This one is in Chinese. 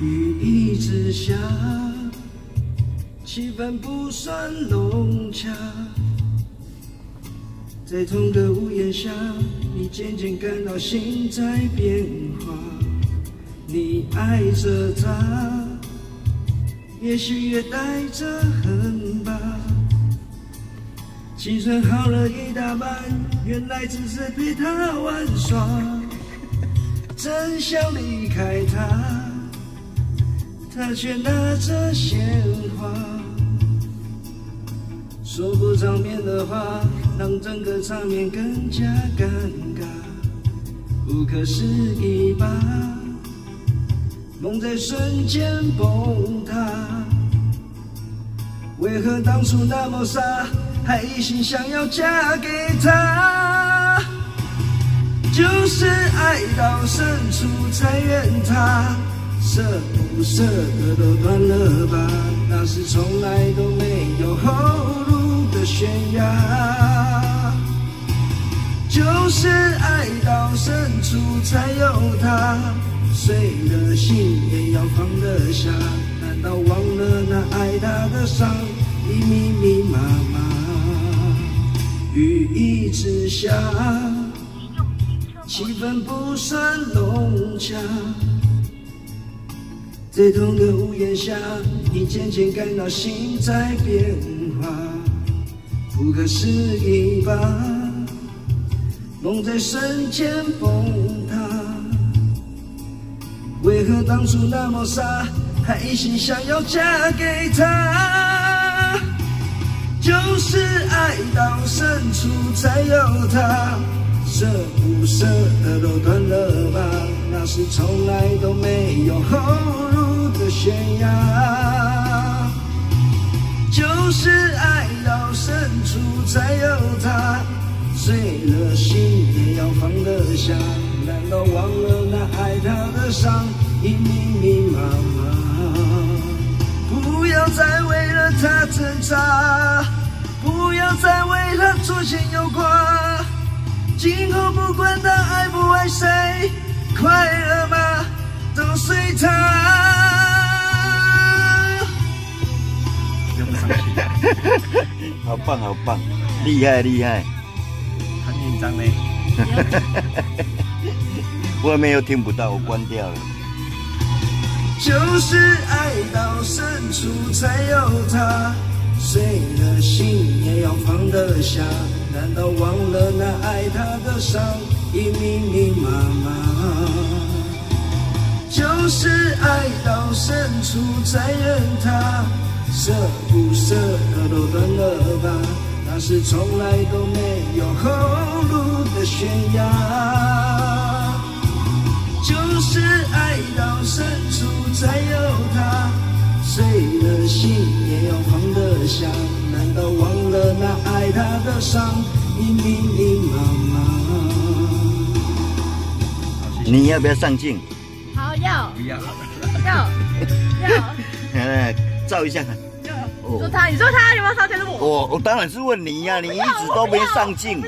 雨一直下，气氛不算融洽。在同个屋檐下，你渐渐感到心在变化。你爱着他，也许也带着恨吧。青春耗了一大半，原来只是陪他玩耍。真想离开他，他却拿着鲜花。说不着面的话，让整个场面更加尴尬。不可思议吧，梦在瞬间崩塌。为何当初那么傻，还一心想要嫁给他？就是爱到深处才怨他。舍不不舍得都断了吧，那是从来都没有后路的悬崖。就是爱到深处才有他，碎了心也要放得下。难道忘了那爱他的伤已密密麻麻？雨一直下，气氛不算融洽。在同个屋檐下，你渐渐感到心在变化，不可思议吧？梦在瞬间崩塌。为何当初那么傻，还一心想要嫁给他？就是爱到深处才有他，舍不舍得都断了吧？那是从来都没有后路的悬崖。就是爱到深处才有他，碎了心也要放得下。难道忘了那爱他的伤已密密麻麻？不要再为了他挣扎，不要再为他左牵右挂。今后不管他爱不爱谁，快乐吗？都随他。用不上去，好棒好棒，厉害厉害！很紧张呢。外面又听不到，我关掉了。就是爱到深处才有他，碎了心也要放得下。难道忘了那爱他的伤已密密麻麻？就是爱到深处才怨他，舍不舍得都断了吧？那是从来都没有后路的悬崖。就是爱到深处才有他，碎了心也要放得下。难道忘了那爱他的伤已密密麻麻？你要不要上镜？好要不要，要要来 照一下。要，说他，你说他有没有上节目？我我当然是问你呀、你一直都没上镜。